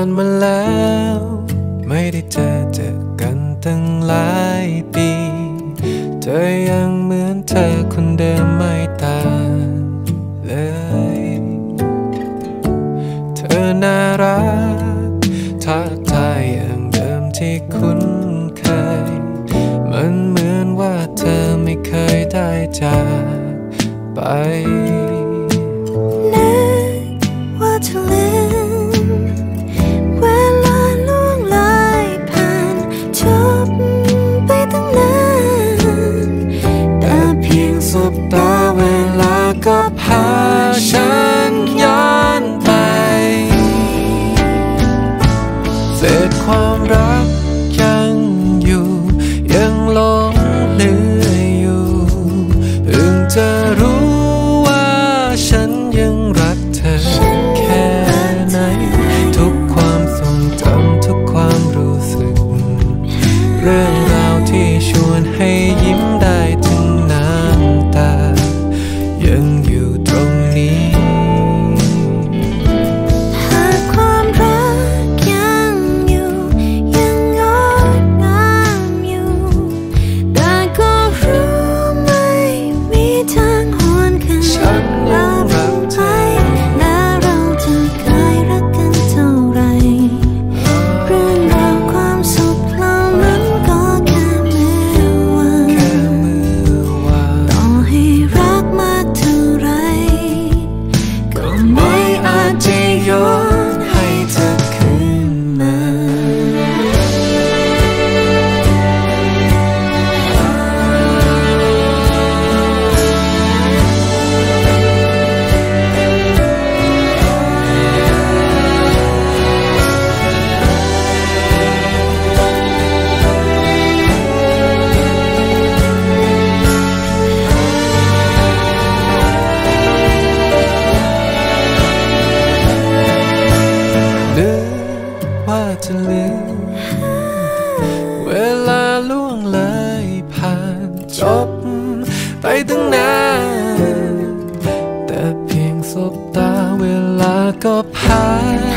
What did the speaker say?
านมาแล้ว ไม่ได้เจอเจอกันตั้งหลายปี เธอยังเหมือนเธอคนเดิมไม่ต่างเลย เธอน่ารักทักทายอย่างเดิมที่คุ้นเคย มันเหมือนว่าเธอไม่เคยได้จากไป เศษความรักยังอยู่ ยังหลงเหลืออยู่เพิ่งจะรู้ว่าฉันยังรักเธอแค่ไหน ทุกความทรงจำทุกความรู้สึก เรื่องราวที่ชวนให้ยิ้มได้ จะลืม เวลาล่วงเลยผ่านจบไปตั้งนาน แต่เพียงสบตาเวลาก็ผ่าน